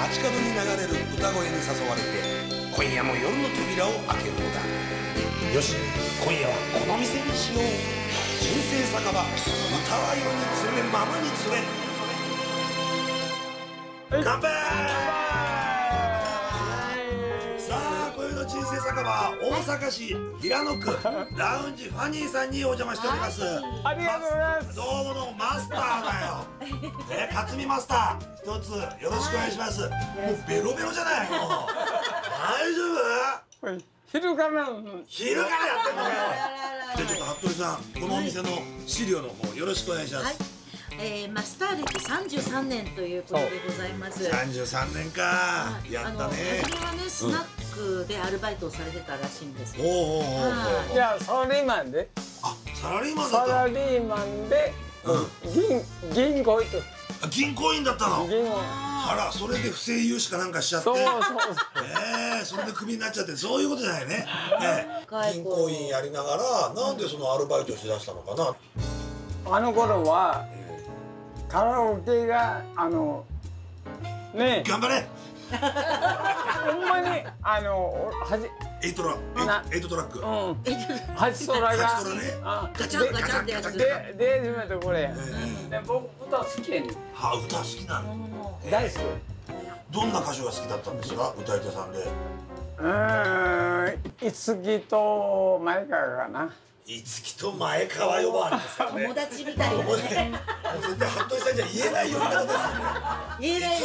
街角に流れる歌声に誘われて今夜も夜の扉を開けるのだ。よし今夜はこの店にしよう。人生酒場歌は世に連れままに連れ乾杯！の人生酒場は大阪市平野区ラウンジファニーさんにお邪魔しております。ありがとうございます。どうもどうもマスターだよ。ね勝美マスター一つよろしくお願いします。もうベロベロじゃないもう。大丈夫？はい。昼から昼からやってんのかよ。じゃあちょっと服部さんこのお店の資料の方よろしくお願いします、はい、えー、マスター歴三十三年ということでございます。33年か。やったね。あの初めはねスナックでアルバイトをされてたらしいんですよ。おうおい。やサラリーマンで。あサラリーマンだサったラリーマンで銀銀行行ってあ銀行員だったの？銀行。あらそれで不正融資かなんかしちゃって。そうそうええそれでクビになっちゃってそういうことじゃないね、ええ。若い銀頃行員やりながらなんでそのアルバイトしだしたのかな？あの頃はカラオケがあのね頑張れ あのはじエイトラな。エイトトラック、うん。えハチトラが。ハチトラね。あガチャンガチャンってやつ。でで初めてこれや。えで僕歌好きやねん。は歌好きなの？大好き。どんな歌手が好きだったんですか？歌い手さんで。うーん。いつきと前川かな。五木と前川呼ばわりですよね。友達みたいなもう絶ね。対服部さんじゃ言えない呼び方ですよね。言えない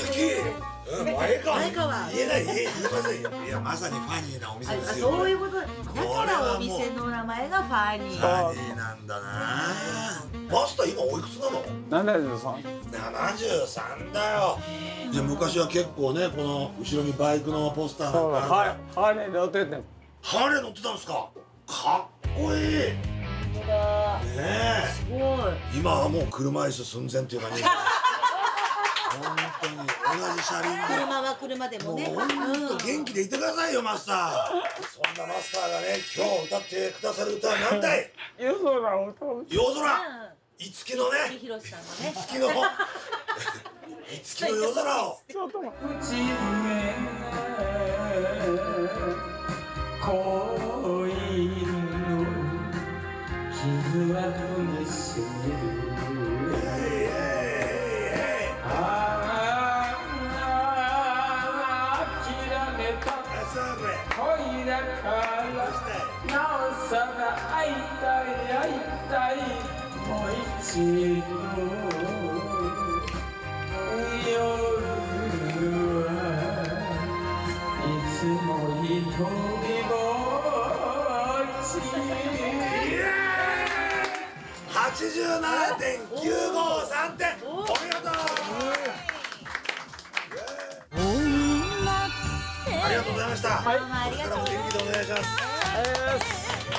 前川。前川。言えない。言え言いませんよ。いやまさにファニーなおあ店ですあよそういうこと。だからお店の名前がファニフー。ァニーなんだな。マスター今おいくつなの？73 73だよ。で昔は結構ねこの後ろにバイクのポスターそうなんかあるハーレー乗ってて。ハーレー乗ってたんですか？かっこいい。ね本当だ。え。すごい。今はもう車椅子寸前っていう感じ。本 当に。同じ車輪で車は車でもね。もう本当元気でいてくださいよマスター。そんなマスターがね今日歌ってくださる歌は何だい？夜空を歌う夜空。うん。五木のひね。ひろしさんのね。五木の。五木の夜空を。ちょっと待って恋だからなおさら会いたい会いたいもう一度夜はいつも一人ぼっち87.953点。お見事。ありがとうございました。はいありがとうございますこれからも元気でお願いします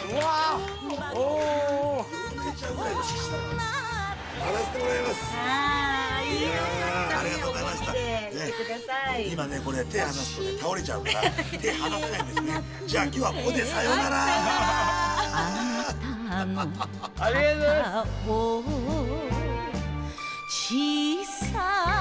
うわーおー震えちゃうぐらいの獅子だからやらせてもらいますああ、いいよ。ありがとうございました見てください。今ねこれ手離すとね倒れちゃうから手離せないんですねじゃあ今日はここでさようなら ありがとうございます顔小さ